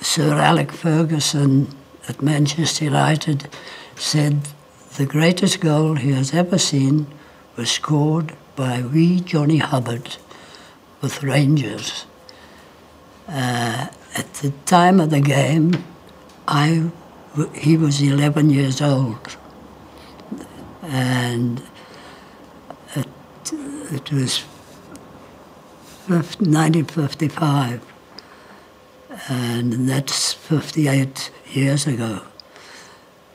Sir Alex Ferguson at Manchester United said the greatest goal he has ever seen was scored by wee Johnny Hubbard with Rangers. Uh, at the time of the game, I, he was 11 years old. And it, it was 1955 and that's 58 years ago.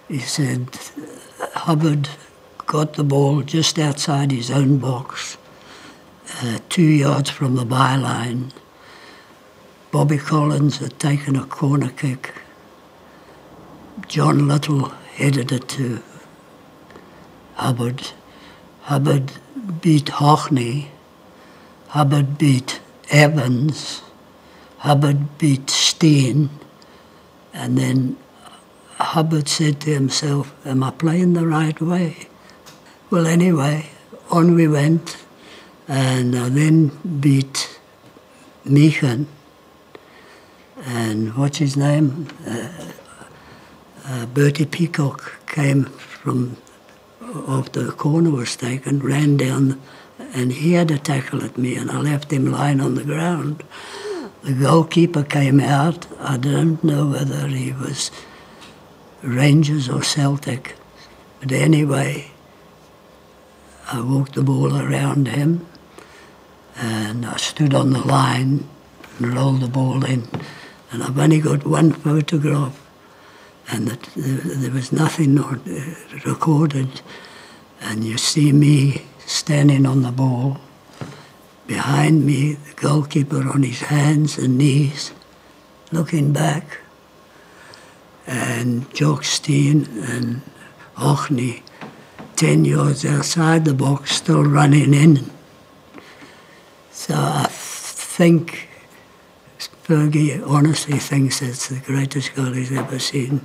He said Hubbard got the ball just outside his own box, uh, two yards from the byline. Bobby Collins had taken a corner kick. John Little headed it to Hubbard. Hubbard beat Haughney. Hubbard beat Evans. Hubbard beat Stein, and then Hubbard said to himself, Am I playing the right way? Well, anyway, on we went, and I then beat Meechan, and what's his name? Uh, uh, Bertie Peacock came from after the corner was taken, ran down, and he had a tackle at me, and I left him lying on the ground. The goalkeeper came out. I don't know whether he was Rangers or Celtic, but anyway, I walked the ball around him and I stood on the line and rolled the ball in. And I've only got one photograph, and it, uh, there was nothing uh, recorded. And you see me standing on the ball Behind me, the goalkeeper on his hands and knees, looking back, and Jock Stein and Haughney, 10 yards outside the box, still running in. So I think Fergie honestly thinks it's the greatest goal he's ever seen.